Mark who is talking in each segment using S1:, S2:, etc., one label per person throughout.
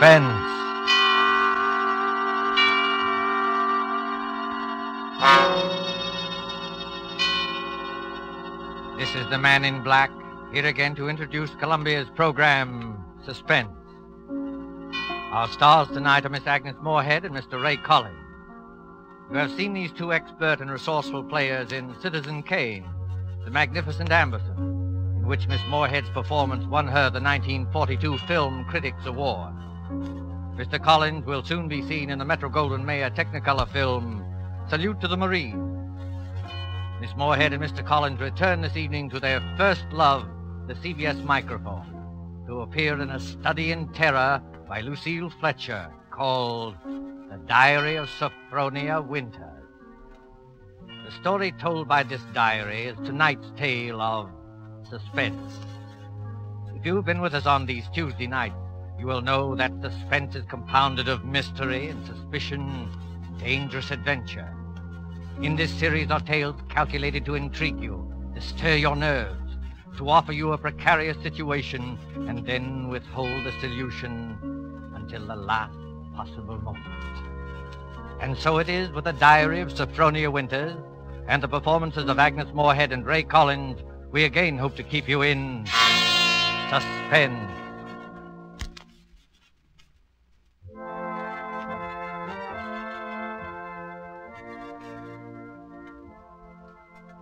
S1: Suspense. This is the man in black, here again to introduce Columbia's program, Suspense. Our stars tonight are Miss Agnes Moorehead and Mr. Ray Collins. You have seen these two expert and resourceful players in Citizen Kane, The Magnificent Amberson, in which Miss Moorehead's performance won her the 1942 Film Critics Award. Mr. Collins will soon be seen in the Metro Goldwyn Mayer Technicolor film, Salute to the Marine. Miss Moorehead and Mr. Collins return this evening to their first love, the CBS microphone, to appear in a study in terror by Lucille Fletcher called The Diary of Sophronia Winters. The story told by this diary is tonight's tale of suspense. If you've been with us on these Tuesday nights, you will know that suspense is compounded of mystery and suspicion, dangerous adventure. In this series are tales calculated to intrigue you, to stir your nerves, to offer you a precarious situation, and then withhold the solution until the last possible moment. And so it is with the diary of Sophronia Winters and the performances of Agnes Moorehead and Ray Collins. We again hope to keep you in suspense.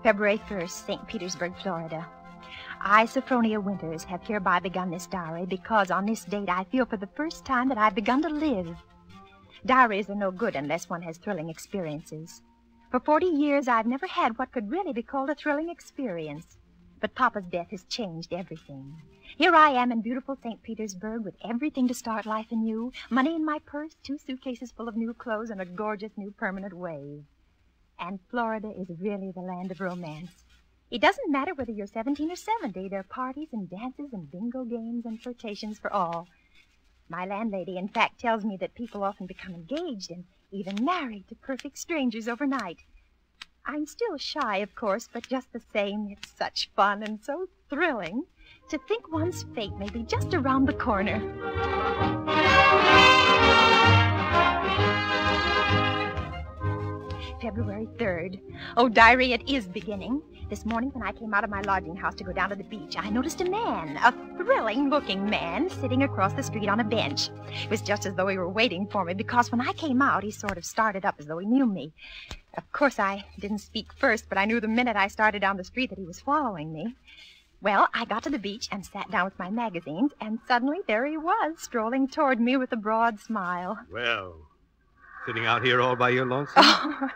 S2: February 1st, St. Petersburg, Florida. I, Sophronia Winters, have hereby begun this diary because on this date I feel for the first time that I've begun to live. Diaries are no good unless one has thrilling experiences. For 40 years, I've never had what could really be called a thrilling experience. But Papa's death has changed everything. Here I am in beautiful St. Petersburg with everything to start life anew money in my purse, two suitcases full of new clothes, and a gorgeous new permanent wave. And Florida is really the land of romance. It doesn't matter whether you're 17 or 70. There are parties and dances and bingo games and flirtations for all. My landlady, in fact, tells me that people often become engaged and even married to perfect strangers overnight. I'm still shy, of course, but just the same, it's such fun and so thrilling to think one's fate may be just around the corner. February 3rd. Oh, diary, it is beginning. This morning, when I came out of my lodging house to go down to the beach, I noticed a man, a thrilling looking man, sitting across the street on a bench. It was just as though he were waiting for me, because when I came out, he sort of started up as though he knew me. Of course, I didn't speak first, but I knew the minute I started down the street that he was following me. Well, I got to the beach and sat down with my magazines, and suddenly there he was, strolling toward me with a broad smile.
S3: Well, sitting out here all by your lonesome?
S2: Oh,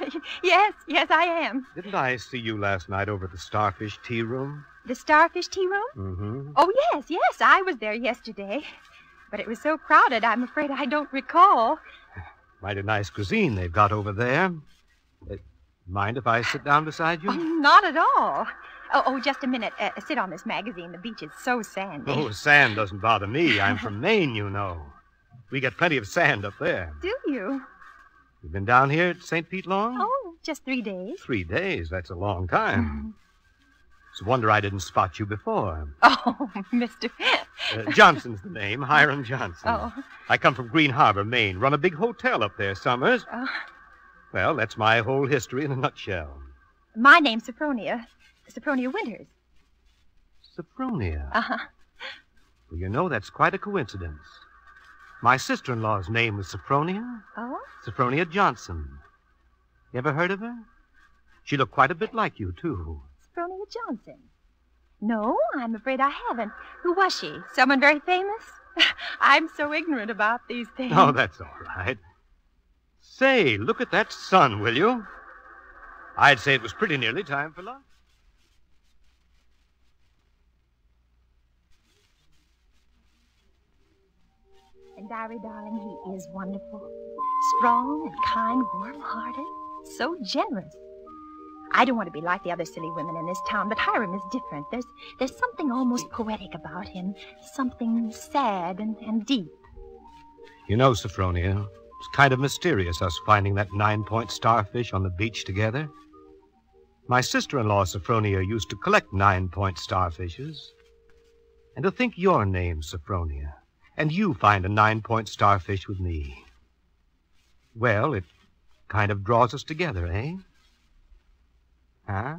S2: yes, yes, I am.
S3: Didn't I see you last night over at the Starfish Tea Room?
S2: The Starfish Tea Room?
S3: Mm-hmm.
S2: Oh, yes, yes, I was there yesterday. But it was so crowded, I'm afraid I don't recall.
S3: Mighty nice cuisine they've got over there. Uh, mind if I sit down beside you?
S2: Oh, not at all. Oh, oh just a minute. Uh, sit on this magazine. The beach is so sandy.
S3: Oh, sand doesn't bother me. I'm from Maine, you know. We get plenty of sand up there.
S2: Do you?
S3: You've been down here at St. Pete long?
S2: Oh, just three days.
S3: Three days. That's a long time. It's a wonder I didn't spot you before.
S2: Oh, Mr.
S3: Uh, Johnson's the name, Hiram Johnson.
S2: Oh.
S3: I come from Green Harbor, Maine. Run a big hotel up there summers.
S2: Oh.
S3: Well, that's my whole history in a nutshell.
S2: My name's Sophronia. Sophronia Winters.
S3: Sophronia.
S2: Uh-huh.
S3: Well, you know, that's quite a coincidence. My sister in law's name was Sophronia.
S2: Oh?
S3: Sophronia Johnson. You ever heard of her? She looked quite a bit like you, too.
S2: Sophronia Johnson. No, I'm afraid I haven't. Who was she? Someone very famous? I'm so ignorant about these things.
S3: Oh, that's all right. Say, look at that sun, will you? I'd say it was pretty nearly time for lunch.
S2: And Diary, darling, he is wonderful. Strong and kind, warm hearted, so generous. I don't want to be like the other silly women in this town, but Hiram is different. There's there's something almost poetic about him, something sad and, and deep.
S3: You know, Sophronia, it's kind of mysterious us finding that nine point starfish on the beach together. My sister in law, Sophronia, used to collect nine point starfishes. And to think your name, Sophronia, and you find a nine point starfish with me. Well, it kind of draws us together, eh? Huh?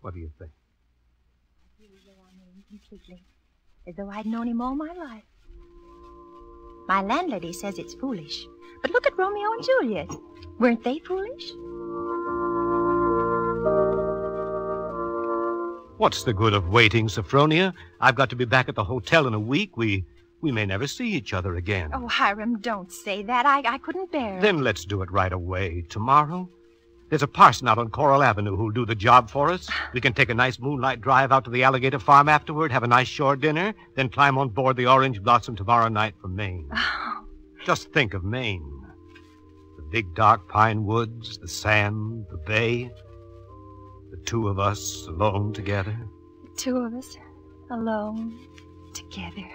S3: What do you think?
S2: completely, as though I'd known him all my life. My landlady says it's foolish, but look at Romeo and Juliet. Weren't they foolish?
S3: What's the good of waiting, Sophronia? I've got to be back at the hotel in a week. We we may never see each other again.
S2: Oh, Hiram, don't say that. I, I couldn't bear it.
S3: Then let's do it right away. Tomorrow? There's a parson out on Coral Avenue who'll do the job for us. We can take a nice moonlight drive out to the alligator farm afterward, have a nice shore dinner, then climb on board the Orange Blossom tomorrow night for Maine. Oh. Just think of Maine. The big dark pine woods, the sand, the bay. The two of us alone together.
S2: The two of us alone together.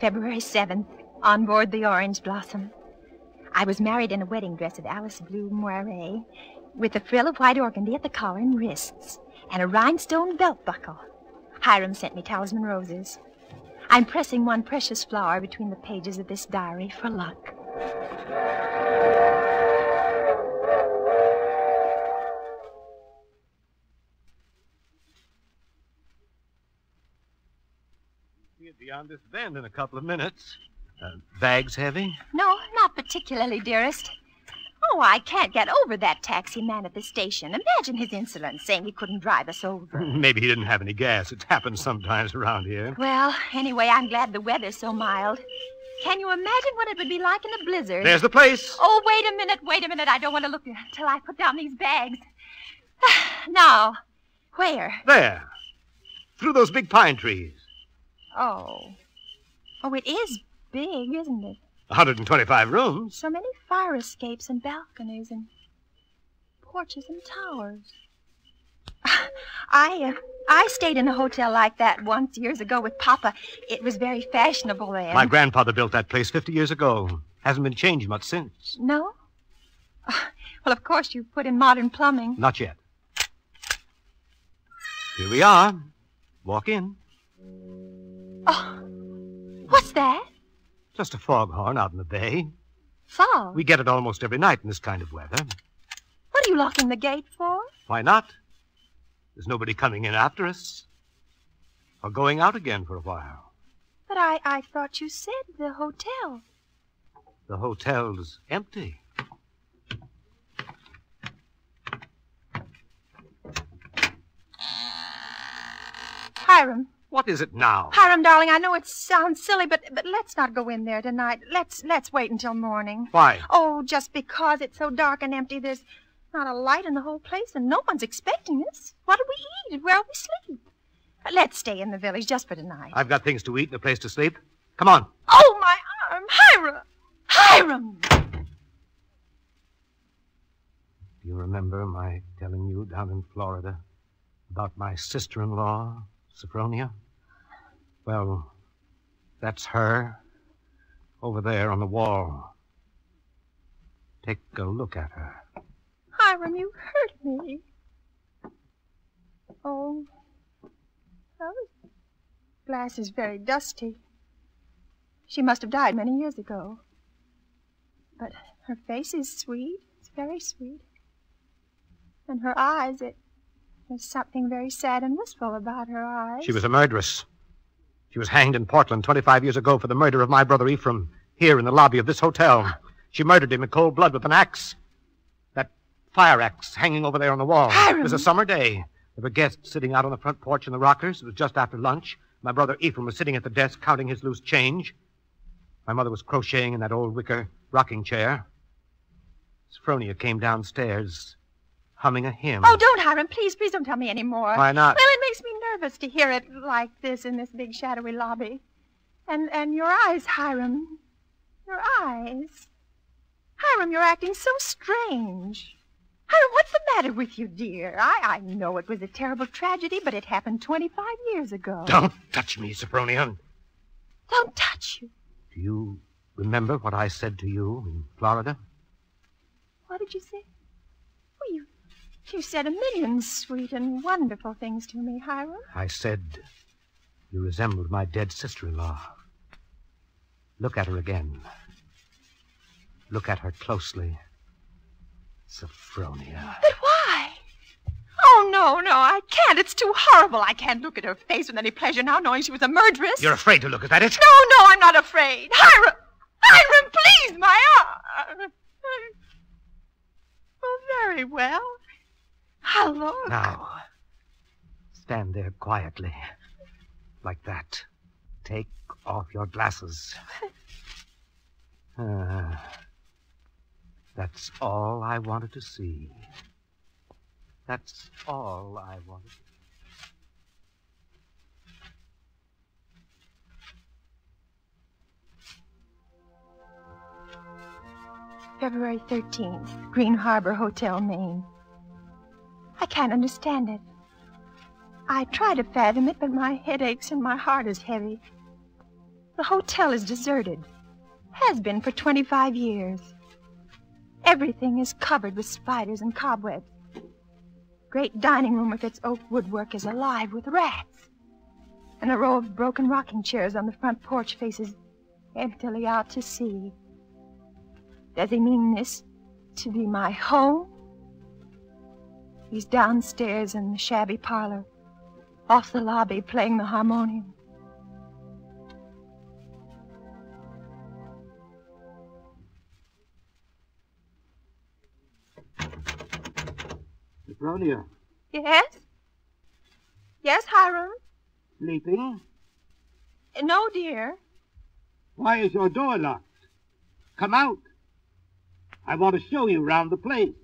S2: February 7th, on board the Orange Blossom. I was married in a wedding dress of Alice Blue moire, with a frill of white organdy at the collar and wrists, and a rhinestone belt buckle. Hiram sent me talisman roses. I'm pressing one precious flower between the pages of this diary for luck.
S3: We'll be on this bend in a couple of minutes. Uh, bags heavy?
S2: No, not particularly, dearest. Oh, I can't get over that taxi man at the station. Imagine his insolence saying he couldn't drive us over.
S3: Maybe he didn't have any gas. It happens sometimes around here.
S2: Well, anyway, I'm glad the weather's so mild. Can you imagine what it would be like in a blizzard?
S3: There's the place.
S2: Oh, wait a minute, wait a minute. I don't want to look until I put down these bags. now, where?
S3: There. Through those big pine trees.
S2: Oh. Oh, it is big, isn't it?
S3: 125 rooms.
S2: So many fire escapes and balconies and porches and towers. I uh, I stayed in a hotel like that once years ago with Papa. It was very fashionable then.
S3: My grandfather built that place 50 years ago. Hasn't been changed much since.
S2: No? Well, of course you put in modern plumbing.
S3: Not yet. Here we are. Walk in.
S2: Oh, what's that?
S3: Just a foghorn out in the bay.
S2: Fog.
S3: We get it almost every night in this kind of weather.
S2: What are you locking the gate for?
S3: Why not? There's nobody coming in after us. Or going out again for a while.
S2: But I, I thought you said the hotel.
S3: The hotel's empty.
S2: Hiram.
S3: What is it now?
S2: Hiram, darling, I know it sounds silly, but but let's not go in there tonight. Let's let's wait until morning.
S3: Why?
S2: Oh, just because it's so dark and empty, there's not a light in the whole place, and no one's expecting us. What do we eat and where'll we sleep? Uh, let's stay in the village just for tonight.
S3: I've got things to eat and a place to sleep. Come on.
S2: Oh, my arm! Hiram! Hiram!
S3: Do you remember my telling you down in Florida about my sister in law, Sophronia? Well, that's her over there on the wall. Take a look at her.
S2: Hiram, you hurt me. Oh. The glass is very dusty. She must have died many years ago. But her face is sweet. It's very sweet. And her eyes, it. There's something very sad and wistful about her eyes.
S3: She was a murderess. She was hanged in Portland 25 years ago for the murder of my brother Ephraim, here in the lobby of this hotel. She murdered him in cold blood with an axe. That fire axe hanging over there on the wall.
S2: Hiram!
S3: It was a summer day. There were guests sitting out on the front porch in the rockers. It was just after lunch. My brother Ephraim was sitting at the desk counting his loose change. My mother was crocheting in that old wicker rocking chair. Sophronia came downstairs, humming a hymn.
S2: Oh, don't, Hiram. Please, please don't tell me any more.
S3: Why not?
S2: Well, it makes me nervous to hear it like this in this big shadowy lobby. And and your eyes, Hiram. Your eyes. Hiram, you're acting so strange. Hiram, what's the matter with you, dear? I, I know it was a terrible tragedy, but it happened 25 years ago.
S3: Don't touch me, Sophronia.
S2: Don't touch you.
S3: Do you remember what I said to you in Florida?
S2: What did you say? You said a million sweet and wonderful things to me, Hiram.
S3: I said you resembled my dead sister in law. Look at her again. Look at her closely. Sophronia.
S2: But why? Oh, no, no, I can't. It's too horrible. I can't look at her face with any pleasure now, knowing she was a murderess.
S3: You're afraid to look, is that it?
S2: No, no, I'm not afraid. Hiram! Hiram, please, my arm. Oh, very well. I'll look.
S3: Now, stand there quietly. Like that. Take off your glasses. Ah, that's all I wanted to see. That's all I wanted.
S2: February 13th, Green Harbor Hotel, Maine. I can't understand it. I try to fathom it, but my head aches and my heart is heavy. The hotel is deserted. Has been for 25 years. Everything is covered with spiders and cobwebs. Great dining room with its oak woodwork is alive with rats. And a row of broken rocking chairs on the front porch faces emptily out to sea. Does he mean this to be my home? He's downstairs in the shabby parlor, off the lobby, playing the harmonium.
S3: Sophronia,
S2: Yes? Yes, Hiram?
S3: sleeping?
S2: No, dear.
S3: Why is your door locked? Come out. I want to show you round the place.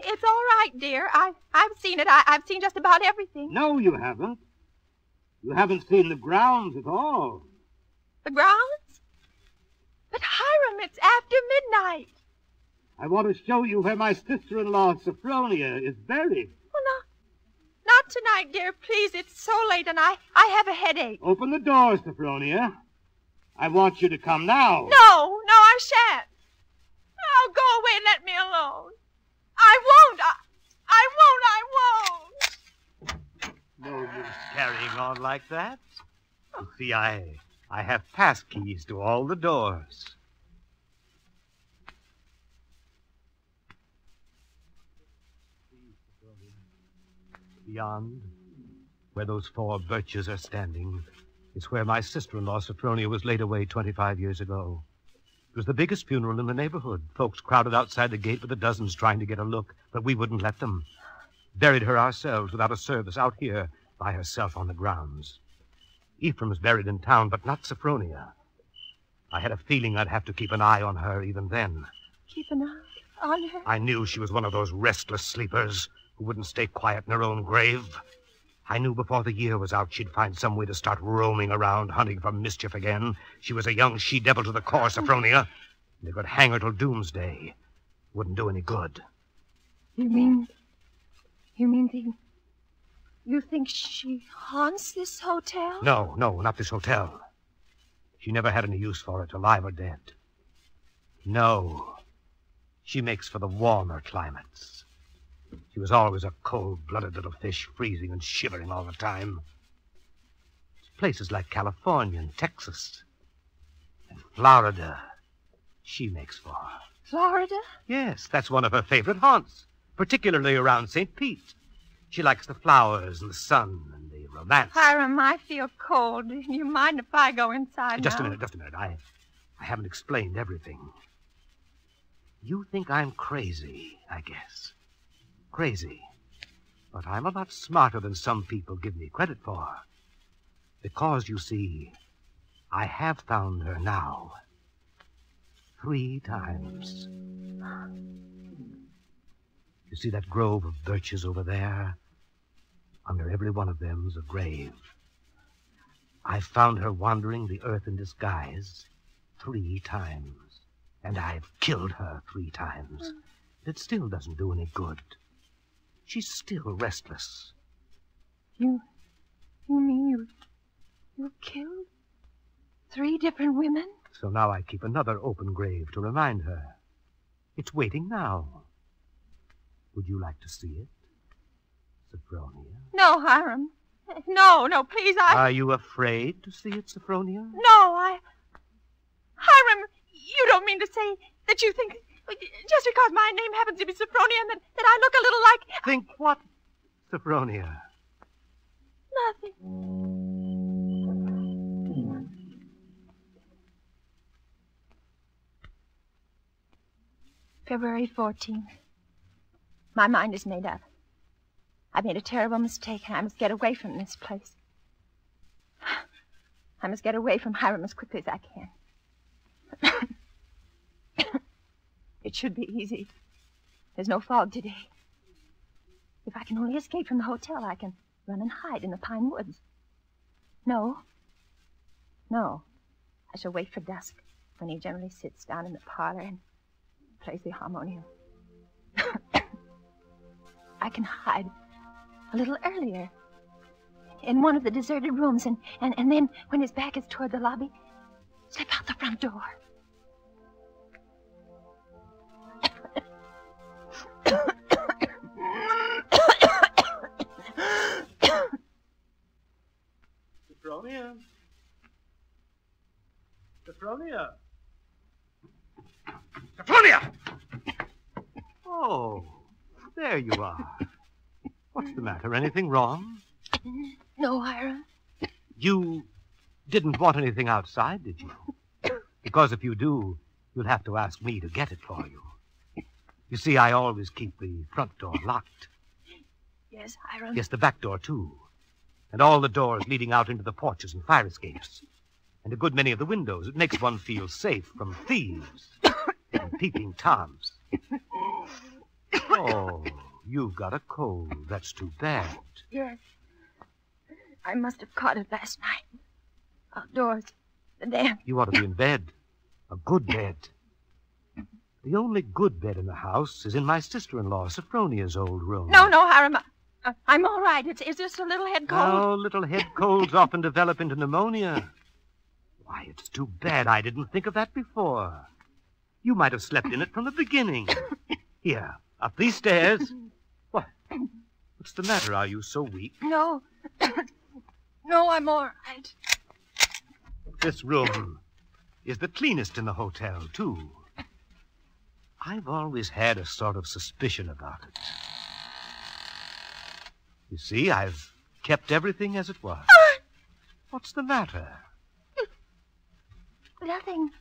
S2: It's all right, dear. I I've seen it. I, I've seen just about everything.
S3: No, you haven't. You haven't seen the grounds at all.
S2: The grounds? But Hiram, it's after midnight.
S3: I want to show you where my sister-in-law, Sophronia, is buried.
S2: Well, not not tonight, dear. Please, it's so late, and I I have a headache.
S3: Open the door, Sophronia. I want you to come now.
S2: No, no, I shan't. Oh, go away and let me alone. I won't. I, I won't. I won't.
S3: No use carrying on like that. You see, I I have pass keys to all the doors. Beyond, where those four birches are standing, is where my sister-in-law Sophronia was laid away 25 years ago. It was the biggest funeral in the neighborhood. Folks crowded outside the gate with the dozens trying to get a look, but we wouldn't let them. Buried her ourselves without a service out here by herself on the grounds. Ephraim's buried in town, but not Sophronia. I had a feeling I'd have to keep an eye on her even then.
S2: Keep an eye on her.
S3: I knew she was one of those restless sleepers who wouldn't stay quiet in her own grave. I knew before the year was out she'd find some way to start roaming around hunting for mischief again. She was a young she-devil to the core, oh. Sophronia. They could hang her till doomsday. Wouldn't do any good.
S2: You mean, you mean the, you think she haunts this hotel?
S3: No, no, not this hotel. She never had any use for it, alive or dead. No. She makes for the warmer climates. She was always a cold-blooded little fish, freezing and shivering all the time. Places like California and Texas and Florida, she makes for.
S2: Florida?
S3: Yes, that's one of her favorite haunts, particularly around St. Pete. She likes the flowers and the sun and the romance.
S2: Hiram, I feel cold. Do you mind if I go inside
S3: Just a minute, just a minute. I, I haven't explained everything. You think I'm crazy, I guess. Crazy. But I'm a lot smarter than some people give me credit for. Because, you see, I have found her now. Three times. You see that grove of birches over there? Under every one of them's a grave. I've found her wandering the earth in disguise three times. And I've killed her three times. It still doesn't do any good. She's still restless.
S2: You, you mean you, you killed three different women?
S3: So now I keep another open grave to remind her. It's waiting now. Would you like to see it? Sophronia?
S2: No, Hiram. No, no, please, I.
S3: Are you afraid to see it, Sophronia?
S2: No, I. Hiram, you don't mean to say that you think. Just because my name happens to be Sophronia and that, that I look a little like.
S3: Think what, Sophronia?
S2: Nothing. February 14th. My mind is made up. I made a terrible mistake, and I must get away from this place. I must get away from Hiram as quickly as I can. it should be easy. There's no fog today. If I can only escape from the hotel, I can run and hide in the pine woods. No. No. I shall wait for dusk when he generally sits down in the parlor and plays the harmonium. I can hide a little earlier in one of the deserted rooms, and, and, and then when his back is toward the lobby, slip out the front door.
S3: Sophronia? Sophronia? Sophronia! Oh, there you are. What's the matter? Anything wrong?
S2: No, Hiram.
S3: You didn't want anything outside, did you? Because if you do, you'll have to ask me to get it for you. You see, I always keep the front door locked.
S2: Yes, Hiram.
S3: Yes, the back door, too. And all the doors leading out into the porches and fire escapes. And a good many of the windows. It makes one feel safe from thieves and peeping toms. Oh, you've got a cold. That's too bad.
S2: Yes. I must have caught it last night. Outdoors. The damp.
S3: You ought to be in bed. A good bed. The only good bed in the house is in my sister-in-law, Sophronia's old room.
S2: No, no, Hiram. I, I'm all right. It's, it's just a little head cold.
S3: Oh, little head colds often develop into pneumonia. Why, it's too bad I didn't think of that before. You might have slept in it from the beginning. Here, up these stairs. What? What's the matter? Are you so weak?
S2: No. no, I'm all right.
S3: This room is the cleanest in the hotel, too. I've always had a sort of suspicion about it. You see, I've kept everything as it was. Ah! What's the matter?
S2: Nothing.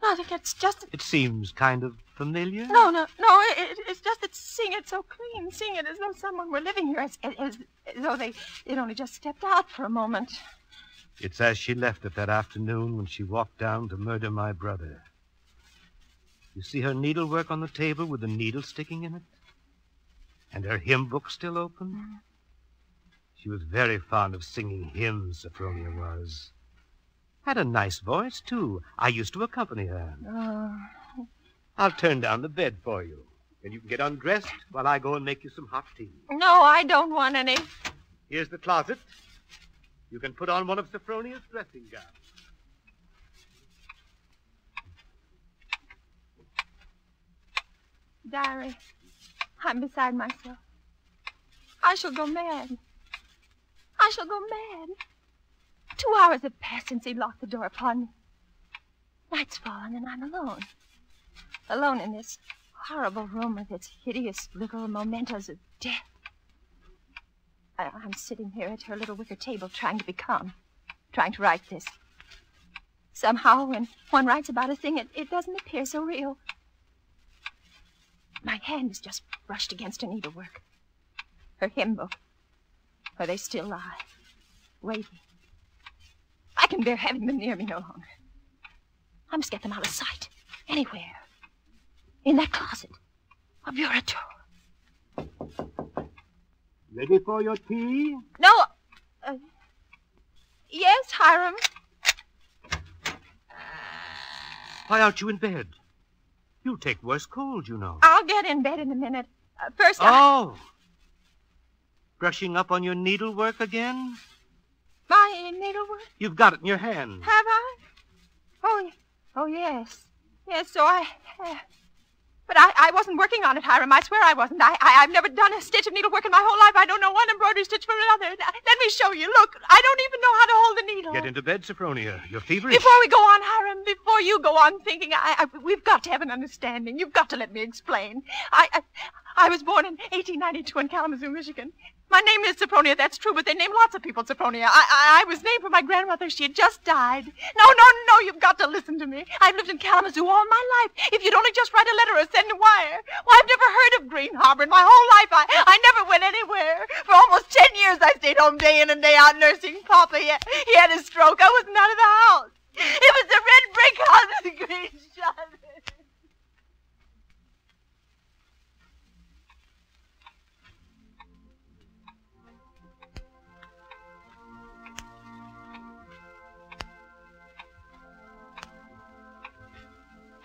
S2: Nothing. It's just.
S3: It seems kind of familiar.
S2: No, no, no. It, it's just that seeing it so clean, seeing it as though someone were living here, as, as, as though they it only just stepped out for a moment.
S3: It's as she left it that afternoon when she walked down to murder my brother. You see her needlework on the table with the needle sticking in it? And her hymn book still open? Mm. She was very fond of singing hymns, Sophronia was. Had a nice voice, too. I used to accompany her.
S2: Oh,
S3: I'll turn down the bed for you. Then you can get undressed while I go and make you some hot tea.
S2: no, I don't want any.
S3: Here's the closet. You can put on one of Sophronia's dressing gowns.
S2: Diary, I'm beside myself. I shall go mad. I shall go mad. Two hours have passed since he locked the door upon me. Night's fallen and I'm alone. Alone in this horrible room with its hideous little mementos of death. I, I'm sitting here at her little wicker table trying to be calm, trying to write this. Somehow, when one writes about a thing, it, it doesn't appear so real. My hand is just brushed against her needlework. Her hymn book, where they still lie, waiting. I can bear having them near me no longer. I must get them out of sight, anywhere. In that closet, a bureau drawer.
S3: Ready for your tea?
S2: No. Uh, yes, Hiram.
S3: Why aren't you in bed? You'll take worse cold, you know.
S2: I'll get in bed in a minute. Uh, first, I...
S3: Brushing up on your needlework again?
S2: my needlework.
S3: You've got it in your hand.
S2: Have I? Oh, oh yes, yes. So I have. But I, I wasn't working on it, Hiram. I swear I wasn't. I, I, I've never done a stitch of needlework in my whole life. I don't know one embroidery stitch from another. Let me show you. Look, I don't even know how to hold the needle.
S3: Get into bed, Sophronia. You're feverish.
S2: Before we go on, Hiram, before you go on thinking, I, I, we've got to have an understanding. You've got to let me explain. I, I, I was born in 1892 in Kalamazoo, Michigan. My name is Sophronia, that's true, but they name lots of people Sophronia. I, I, I was named for my grandmother. She had just died. No, no, no, you've got to listen to me. I've lived in Kalamazoo all my life. If you'd only just write a letter or send a wire. Well, I've never heard of Green Harbor in my whole life. I, I never went anywhere. For almost ten years, I stayed home day in and day out nursing Papa. He, he had a stroke. I wasn't out of the house. It was the red brick house with the green shutters.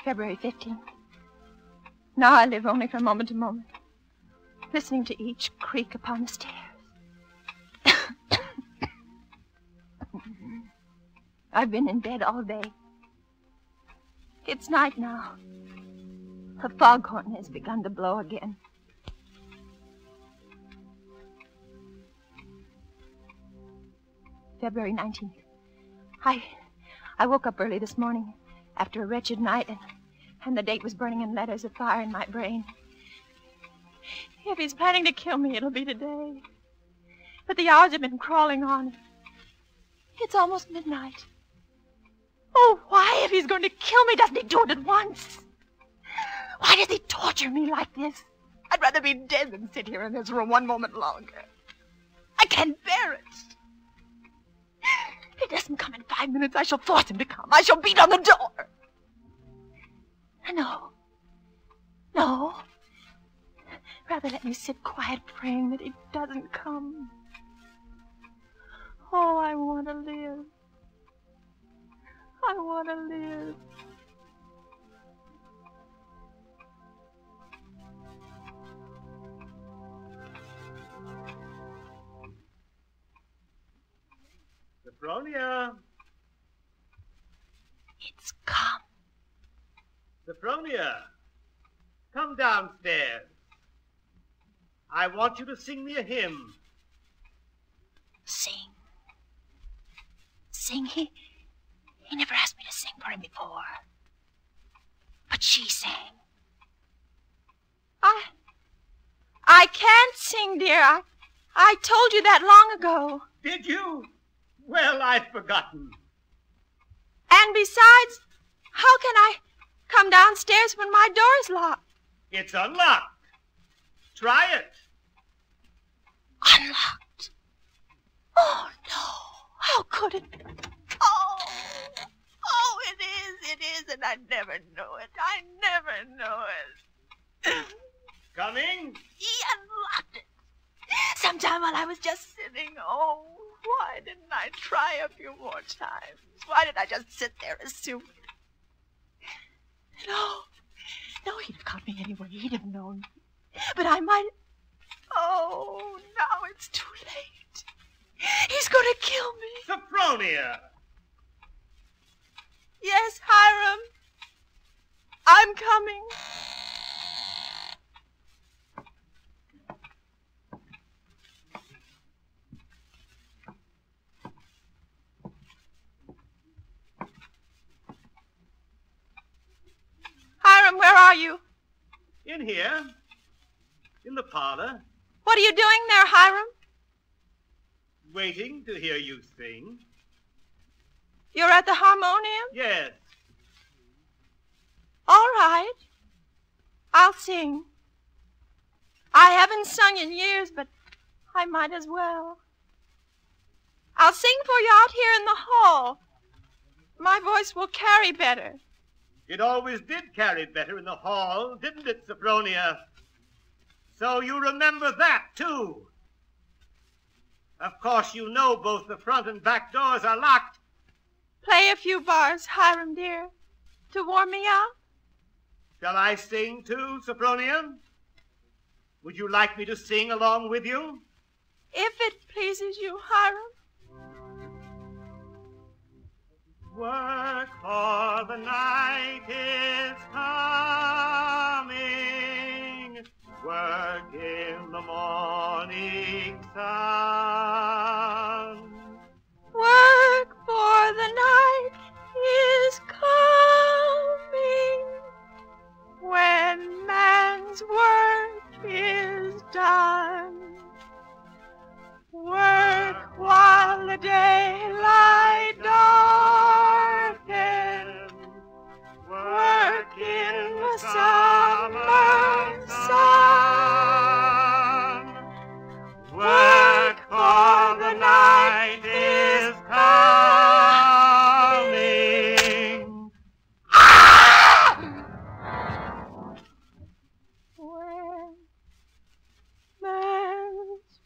S2: February 15th. Now I live only from moment to moment, listening to each creak upon the stairs. I've been in bed all day. It's night now. The foghorn has begun to blow again. February 19th. I I woke up early this morning after a wretched night, and, and the date was burning in letters of fire in my brain. If he's planning to kill me, it'll be today. But the hours have been crawling on. It's almost midnight. Oh, why, if he's going to kill me, doesn't he do it at once? Why does he torture me like this? I'd rather be dead than sit here in this room one moment longer. I can't bear it. If he doesn't come in five minutes, I shall force him to come. I shall beat on the door. No. No. Rather let me sit quiet praying that he doesn't come. Oh, I want to live. I want to live.
S3: Sophronia.
S2: It's come.
S3: Sophronia. Come downstairs. I want you to sing me a hymn.
S2: Sing. Sing? He, he never asked me to sing for him before. But she sang. I. I can't sing, dear. I, I told you that long ago.
S3: Did you? Well, I've forgotten.
S2: And besides, how can I come downstairs when my door's locked?
S3: It's unlocked. Try it.
S2: Unlocked. Oh, no. How could it be? Oh, oh, it is, it is, and I never know it. I never know it.
S3: Coming?
S2: He unlocked it. Sometime while I was just sitting. Oh, why didn't I try a few more times? Why did I just sit there assume? No, no, he'd have caught me anyway. He'd have known. But I might. Oh, now it's too late. He's going to kill me.
S3: Sophronia!
S2: Yes, Hiram. I'm coming. Hiram, where are you?
S3: In here. In the parlor.
S2: What are you doing there, Hiram?
S3: Waiting to hear you sing.
S2: You're at the harmonium?
S3: Yes.
S2: All right. I'll sing. I haven't sung in years, but I might as well. I'll sing for you out here in the hall. My voice will carry better.
S3: It always did carry better in the hall, didn't it, Sophronia? So you remember that, too. Of course, you know both the front and back doors are locked.
S2: Play a few bars, Hiram dear, to warm me up.
S3: Shall I sing, too, Sophronia? Would you like me to sing along with you?
S2: If it pleases you, Hiram.
S4: Work for the night is coming. Work in the morning sun.
S2: Work for the night is coming when man's work is done. Work while the daylight. Man's.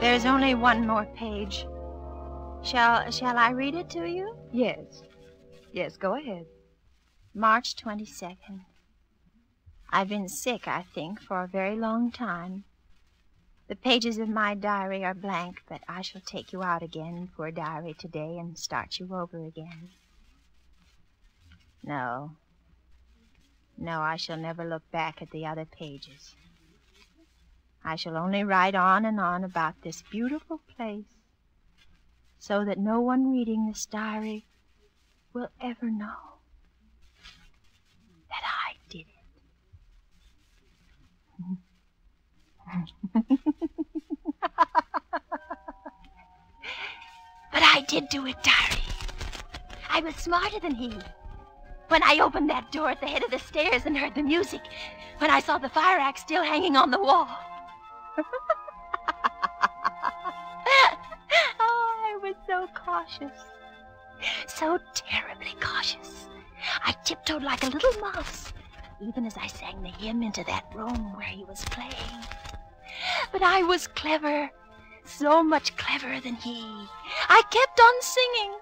S2: There's only one more page. Shall shall I read it to you?
S5: Yes. Yes, go ahead.
S2: March 22nd. I've been sick, I think, for a very long time. The pages of my diary are blank, but I shall take you out again, poor diary, today and start you over again. No. No, I shall never look back at the other pages. I shall only write on and on about this beautiful place, so that no one reading this diary will ever know that I did it. but I did do it, Diary. I was smarter than he. When I opened that door at the head of the stairs and heard the music, when I saw the fire axe still hanging on the wall. so cautious. So terribly cautious. I tiptoed like a little mouse, even as I sang the hymn into that room where he was playing. But I was clever, so much cleverer than he. I kept on singing.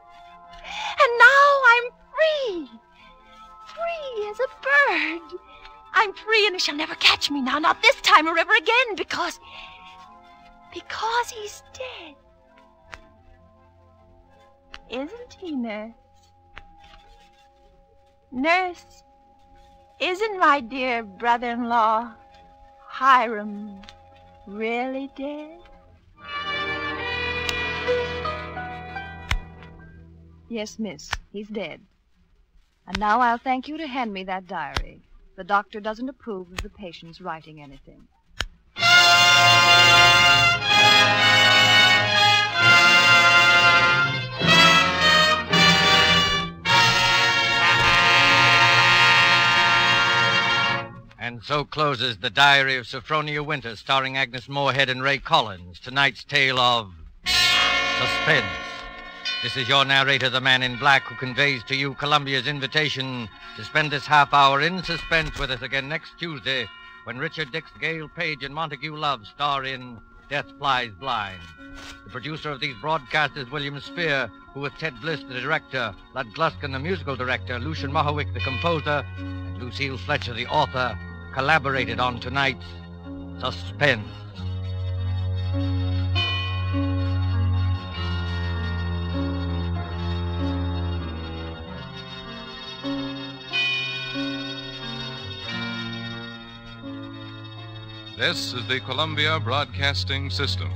S2: And now I'm free. Free as a bird. I'm free and he shall never catch me now, not this time or ever again, because. because he's dead. Isn't he, nurse? Nurse, isn't my dear brother in law, Hiram, really dead?
S5: Yes, miss. He's dead. And now I'll thank you to hand me that diary. The doctor doesn't approve of the patient's writing anything.
S1: So closes The Diary of Sophronia Winter, starring Agnes Moorehead and Ray Collins. Tonight's tale of suspense. This is your narrator, the man in black, who conveys to you Columbia's invitation to spend this half hour in suspense with us again next Tuesday when Richard Dix, Gale Page, and Montague Love star in Death Flies Blind. The producer of these broadcasts is William Spier, who with Ted Bliss, the director, Lud Gluskin, the musical director, Lucien Moraweck, the composer, and Lucille Fletcher, the author, collaborated on tonight's Suspense.
S6: This is the Columbia Broadcasting System.